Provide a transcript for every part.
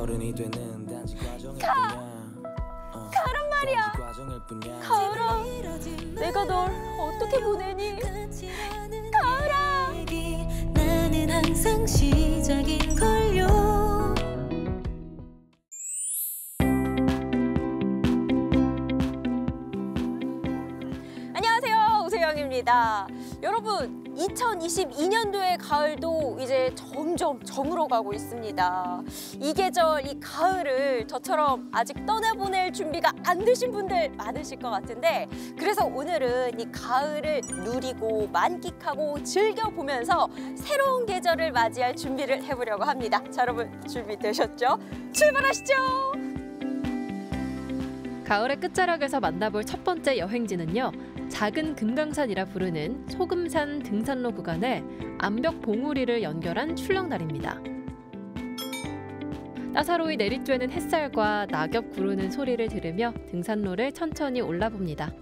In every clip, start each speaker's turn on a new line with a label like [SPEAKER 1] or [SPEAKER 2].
[SPEAKER 1] 어른이 되는 단지 과정일! 뿐이야 어,
[SPEAKER 2] 가란 말이야. 가을아, 내가 널 어떻게 보내니? 가을아.
[SPEAKER 3] 나는 항상 시작인 걸요.
[SPEAKER 2] 안녕하세요, 오세영입니다. 여러분, 2022년도의 가을도 이제 점점 저물어 가고 있습니다. 이 계절, 이 가을을 저처럼 아직 떠나보낼 준비가 안 되신 분들 많으실 것 같은데, 그래서 오늘은 이 가을을 누리고 만끽하고 즐겨보면서 새로운 계절을 맞이할 준비를 해보려고 합니다. 자, 여러분, 준비되셨죠? 출발하시죠!
[SPEAKER 4] 가을의 끝자락에서 만나볼 첫 번째 여행지는요. 작은 금강산이라 부르는 소금산 등산로 구간에 암벽 봉우리를 연결한 출렁다리입니다. 따사로이 내리쬐는 햇살과 낙엽 구르는 소리를 들으며 등산로를 천천히 올라봅니다.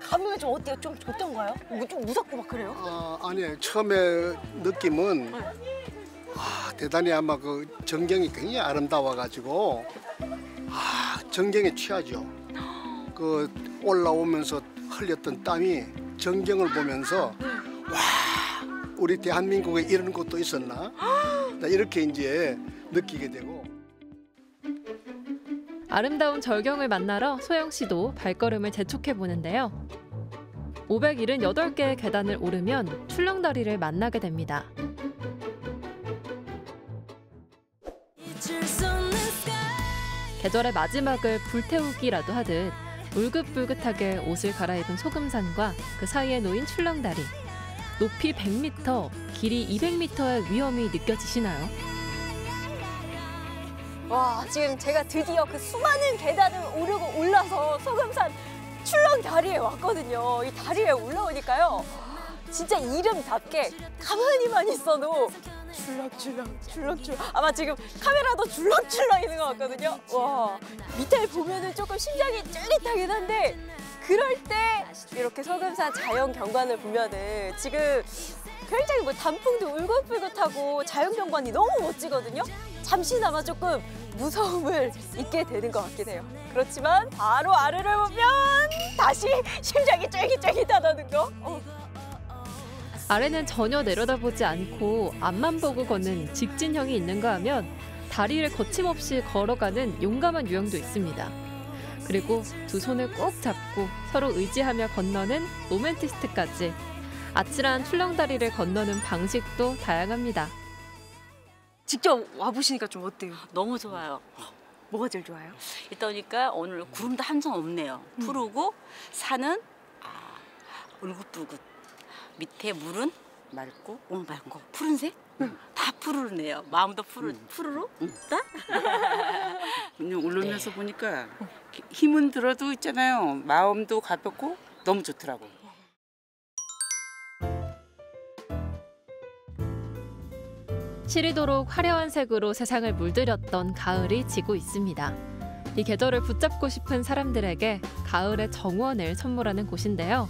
[SPEAKER 2] 가면 좀 어때요? 좀 좋던가요? 뭐좀 무섭고 막 그래요?
[SPEAKER 5] 아, 아니 처음에 느낌은 아, 대단히 아마 그 전경이 굉장히 아름다워가지고 아 전경에 취하죠. 그 올라오면서 흘렸던 땀이 전경을 보면서 와 우리 대한민국에 이런 곳도 있었나 나 이렇게 이제 느끼게 되고.
[SPEAKER 4] 아름다운 절경을 만나러 소영 씨도 발걸음을 재촉해 보는데요. 578개의 계단을 오르면 출렁다리를 만나게 됩니다. 계절의 마지막을 불태우기라도 하듯 울긋불긋하게 옷을 갈아입은 소금산과 그 사이에 놓인 출렁다리. 높이 100m, 길이 200m의 위험이 느껴지시나요?
[SPEAKER 2] 와 지금 제가 드디어 그 수많은 계단을 오르고 올라서 소금산 출렁 다리에 왔거든요. 이 다리에 올라오니까요. 진짜 이름답게 가만히만 있어도 출렁출렁 출렁출렁 아마 지금 카메라도 출렁출렁 있는 것 같거든요. 와 밑에 보면은 조금 심장이 쫄깃하긴 한데 그럴 때 이렇게 소금산 자연 경관을 보면은 지금 굉장히 뭐 단풍도 울긋불긋하고 자연 경관이 너무 멋지거든요. 잠시나마 조금 무서움을 잊게 되는 것 같긴 해요. 그렇지만 바로 아래를 보면 다시 심장이 쫄깃쫄깃하다는 거. 어,
[SPEAKER 4] 아래는 전혀 내려다보지 않고 앞만 보고 걷는 직진형이 있는가 하면 다리를 거침없이 걸어가는 용감한 유형도 있습니다. 그리고 두 손을 꼭 잡고 서로 의지하며 건너는 로맨티스트까지 아찔한 출렁다리를 건너는 방식도 다양합니다.
[SPEAKER 2] 직접 와보시니까 좀 어때요?
[SPEAKER 6] 너무 좋아요.
[SPEAKER 2] 뭐가 제일 좋아요?
[SPEAKER 6] 이따 보니까 오늘 구름도 한 점 없네요. 푸르고 산은 아, 울긋불긋. 밑에 물은 맑고 오 맑은 거 푸른색 다 푸르네요. 마음도 푸르 푸르르 다
[SPEAKER 7] 그냥 올라오면서 보니까 힘은 들어도 있잖아요. 마음도 가볍고 너무 좋더라고.
[SPEAKER 4] 시리도록 화려한 색으로 세상을 물들였던 가을이 지고 있습니다. 이 계절을 붙잡고 싶은 사람들에게 가을의 정원을 선물하는 곳인데요.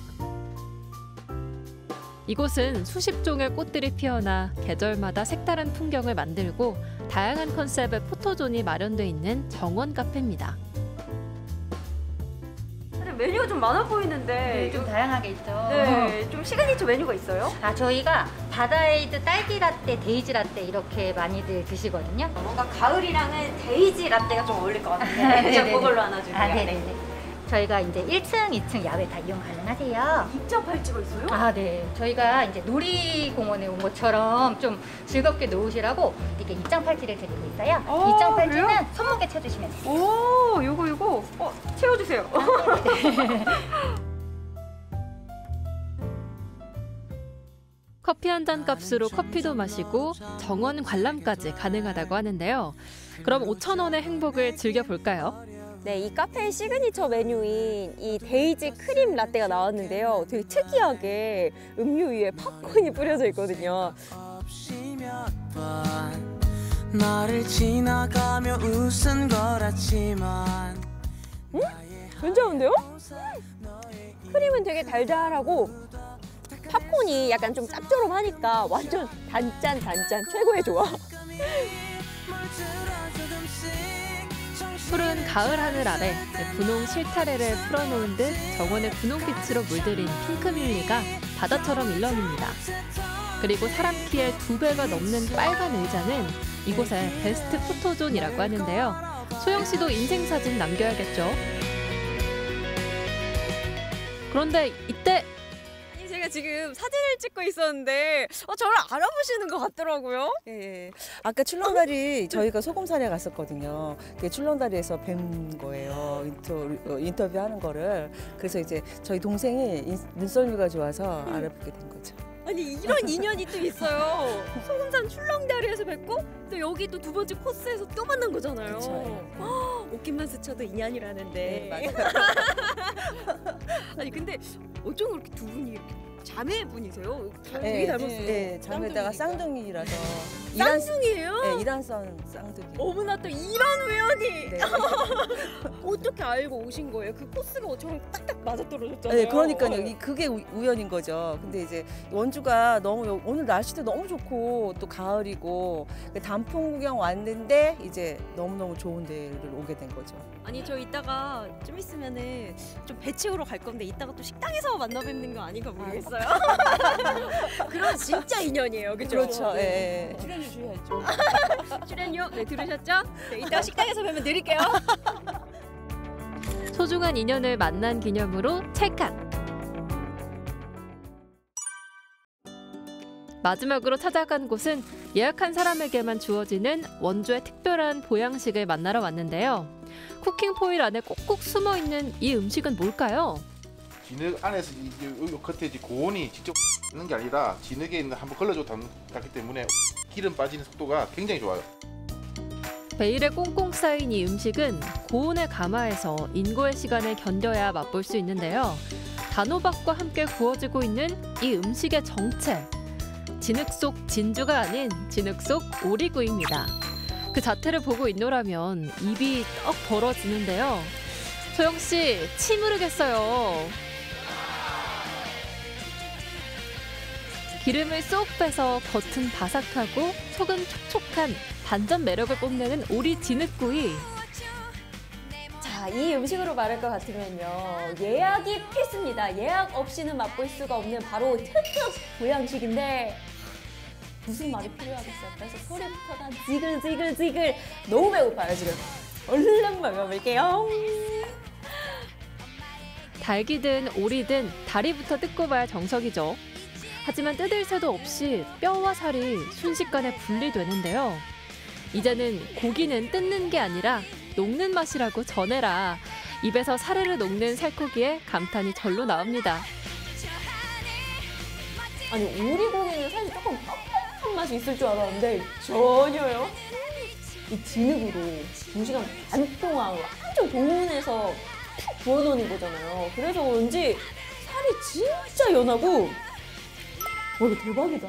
[SPEAKER 4] 이곳은 수십 종의 꽃들이 피어나 계절마다 색다른 풍경을 만들고 다양한 컨셉의 포토존이 마련돼 있는 정원 카페입니다.
[SPEAKER 2] 메뉴가 좀 많아 보이는데
[SPEAKER 8] 네, 좀 다양하게 있죠.
[SPEAKER 2] 네, 좀 시그니처 메뉴가 있어요?
[SPEAKER 8] 아, 저희가 바다에이드 딸기 라떼, 데이지 라떼 이렇게 많이들 드시거든요.
[SPEAKER 2] 뭔가 가을이랑은 데이지 라떼가 좀 어울릴 것 같은데
[SPEAKER 8] 네네네.
[SPEAKER 2] 제가 그걸로 하나 줄게요.
[SPEAKER 8] 아, 네네 네. 저희가 이제 1층, 2층 야외 다 이용 가능하세요.
[SPEAKER 2] 입장 팔찌가 있어요?
[SPEAKER 8] 아, 네. 저희가 이제 놀이공원에 온 것처럼 좀 즐겁게 놓으시라고 이렇게 입장 팔찌를 드리고 있어요.
[SPEAKER 2] 어,
[SPEAKER 8] 입장 팔찌는
[SPEAKER 2] 그래요?
[SPEAKER 8] 손목에 채주시면 돼요.
[SPEAKER 2] 오, 요거 요거. 어, 채워주세요.
[SPEAKER 4] 커피 한 잔 값으로 커피도 마시고 정원 관람까지 가능하다고 하는데요. 그럼 5천 원의 행복을 즐겨볼까요?
[SPEAKER 2] 네, 이 카페의 시그니처 메뉴인 이 데이지 크림 라떼가 나왔는데요. 되게 특이하게 음료 위에 팝콘이 뿌려져 있거든요.
[SPEAKER 1] 지나가며 웃은 거랐지만
[SPEAKER 2] 괜찮은데요? 크림은 되게 달달하고 팝콘이 약간 좀 짭조름하니까 완전 단짠 단짠 최고의 조합.
[SPEAKER 4] 푸른 가을 하늘 아래 분홍 실타래를 풀어놓은 듯 정원의 분홍빛으로 물들인 핑크뮬리가 바다처럼 일렁입니다. 그리고 사람 키의 두 배가 넘는 빨간 의자는 이곳의 베스트 포토존이라고 하는데요. 소영 씨도 인생 사진 남겨야겠죠. 그런데 이때
[SPEAKER 2] 제가 지금 사진을 찍고 있었는데 어, 저를 알아보시는 것 같더라고요.
[SPEAKER 9] 예, 아까 출렁다리 저희가 소금산에 갔었거든요. 그 출렁다리에서 뵌 거예요. 인터, 어, 인터뷰 하는 거를. 그래서 이제 저희 동생이 인- 눈썰미가 좋아서 알아보게 된 거죠.
[SPEAKER 2] 아니 이런 인연이 또 있어요. 소금산 출렁다리에서 뵙고 또 여기 또 두 번째 코스에서 또 만난 거잖아요.
[SPEAKER 9] 예.
[SPEAKER 2] 헉, 옷깃만 스쳐도 인연이라는데.
[SPEAKER 9] 네.
[SPEAKER 2] 아니 근데 어쩜 그렇게 두 분이 이렇게 자매분이세요? 다
[SPEAKER 9] 예,
[SPEAKER 2] 되게 닮았어요.
[SPEAKER 9] 예, 자매다가
[SPEAKER 2] 쌍둥이니까.
[SPEAKER 9] 쌍둥이라서. 이란,
[SPEAKER 2] 쌍둥이에요?
[SPEAKER 9] 예, 이란선 쌍둥이.
[SPEAKER 2] 어머나 또 이런 우연이
[SPEAKER 9] 네.
[SPEAKER 2] 어떻게 알고 오신 거예요? 그 코스가 저랑 딱딱 맞아 떨어졌잖아요.
[SPEAKER 9] 네, 그러니까요. 이- 그게 우- 우연인 거죠. 근데 이제 원주가 너무 요- 오늘 날씨도 너무 좋고 또 가을이고 그 단풍 구경 왔는데 이제 너무 너무 좋은 데를 오게 된 거죠.
[SPEAKER 2] 아니 저 이따가 좀 있으면은 좀배 채우러 갈 건데 이따가 또 식당에서 만나 뵙는 거 아닌가 모르겠어요. 그런 진짜 인연이에요, 그죠?
[SPEAKER 9] 그렇죠. 예, 예.
[SPEAKER 2] 출연료 줘야죠. 출연료 네 들으셨죠? 네, 이따가 식당에서 뵈면 드릴게요.
[SPEAKER 4] 소중한 인연을 만난 기념으로 찰칵. 마지막으로 찾아간 곳은 예약한 사람에게만 주어지는 원주의 특별한 보양식을 만나러 왔는데요. 쿠킹 포일 안에 꼭꼭 숨어 있는 이 음식은 뭘까요?
[SPEAKER 10] 진흙 안에서 이, 이, 이 겉에 이제 고온이 직접 있는 게 아니라 진흙에 있는 한번 걸러줘 닿기 때문에 기름 빠지는 속도가 굉장히 좋아요.
[SPEAKER 4] 베일에 꽁꽁 쌓인 이 음식은 고온의 가마에서 인고의 시간을 견뎌야 맛볼 수 있는데요. 단호박과 함께 구워지고 있는 이 음식의 정체. 진흙 속 진주가 아닌 진흙 속 오리구이입니다. 그 자태를 보고 있노라면 입이 떡 벌어지는데요. 소영 씨, 침 흐르겠어요. 기름을 쏙 빼서 겉은 바삭하고 속은 촉촉한 반전 매력을 뽐내는 오리 진흙구이.
[SPEAKER 2] 자, 이 음식으로 말할 것 같으면요. 예약이 필수입니다. 예약 없이는 맛볼 수가 없는 바로 특급 보양식인데 무슨 말이 필요하겠어요. 그래서 소리부터가 지글지글지글 너무 배고파요, 지금. 얼른 먹어볼게요.
[SPEAKER 4] 닭이든 오리든 다리부터 뜯고 봐야 정석이죠. 하지만 뜯을 새도 없이 뼈와 살이 순식간에 분리되는데요. 이제는 고기는 뜯는 게 아니라 녹는 맛이라고 전해라. 입에서 사르르 녹는 살코기에 감탄이 절로 나옵니다.
[SPEAKER 2] 아니, 오리고기는 사실 조금 뻑뻑한 맛이 있을 줄 알았는데 전혀요. 이 진흙으로 2시간 반 동안 완전 동문에서 푹 구워놓는 거잖아요. 그래서 그런지 살이 진짜 연하고 와 이거 대박이다.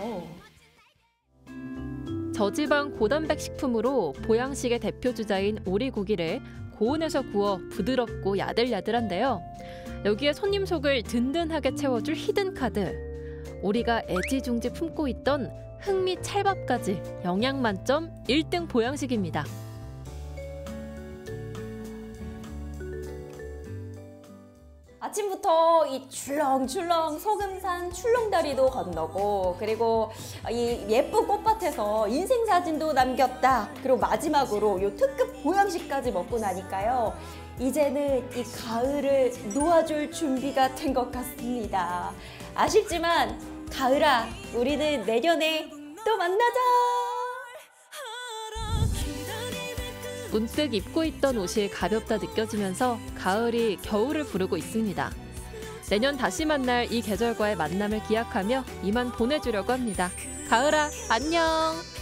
[SPEAKER 4] 저지방 고단백 식품으로 보양식의 대표 주자인 오리고기를 고온에서 구워 부드럽고 야들야들한데요. 여기에 손님 속을 든든하게 채워줄 히든 카드. 오리가 애지중지 품고 있던 흑미 찰밥까지 영양 만점 1등 보양식입니다.
[SPEAKER 2] 아침부터 이 출렁출렁 소금산 출렁다리도 건너고 그리고 이 예쁜 꽃밭에서 인생 사진도 남겼다. 그리고 마지막으로 요 특급 보양식까지 먹고 나니까요. 이제는 이 가을을 놓아줄 준비가 된 것 같습니다. 아쉽지만 가을아, 우리는 내년에 또 만나자.
[SPEAKER 4] 문득 입고 있던 옷이 가볍다 느껴지면서 가을이 겨울을 부르고 있습니다. 내년 다시 만날 이 계절과의 만남을 기약하며 이만 보내주려고 합니다. 가을아, 안녕!